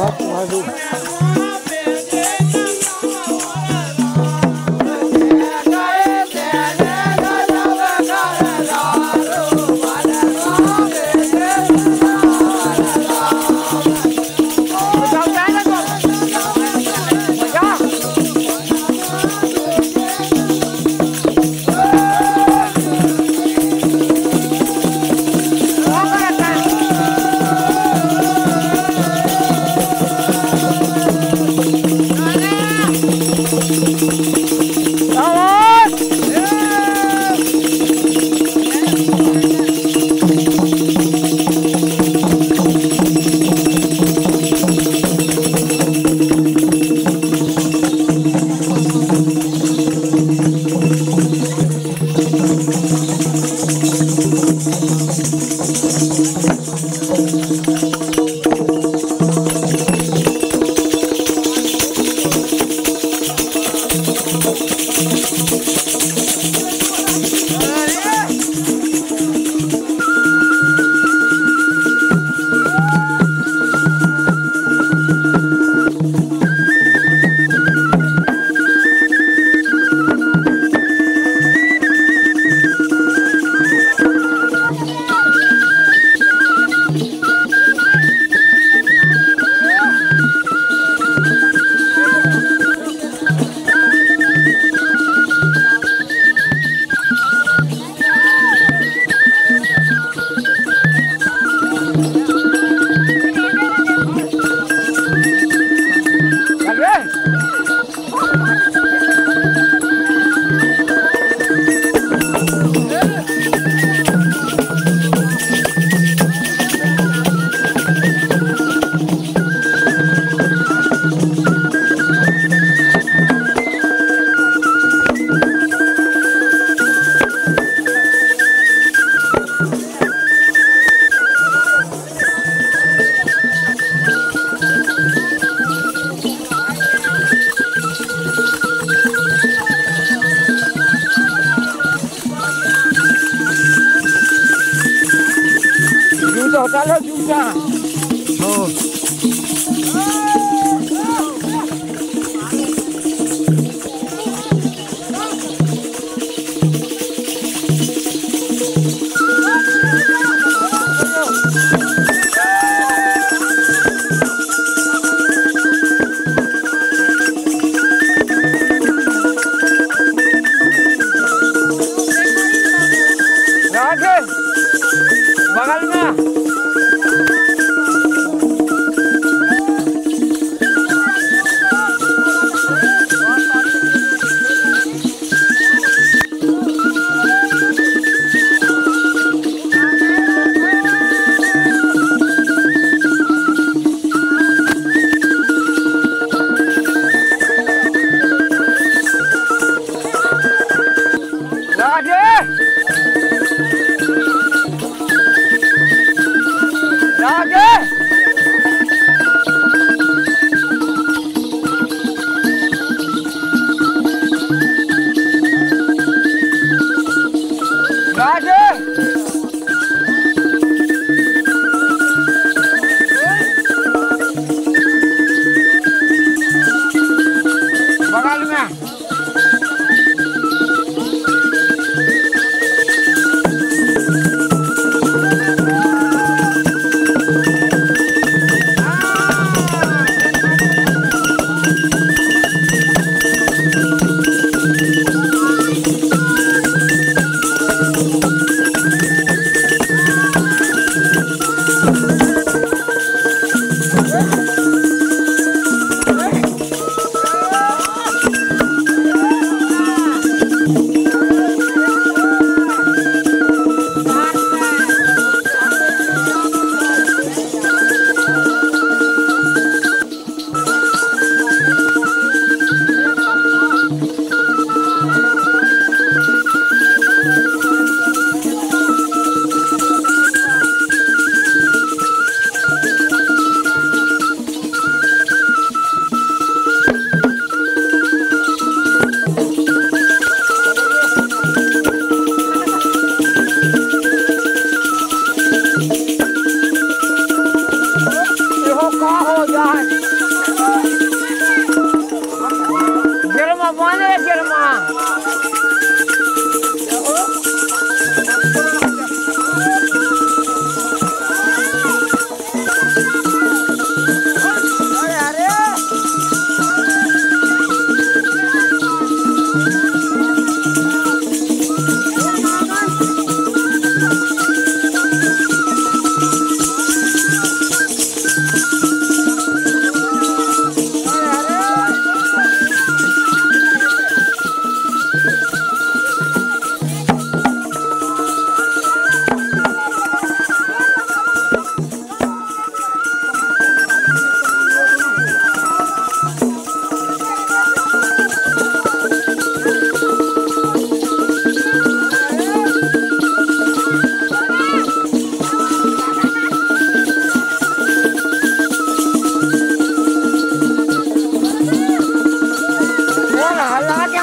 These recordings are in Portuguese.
Júlia. うん。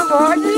morning.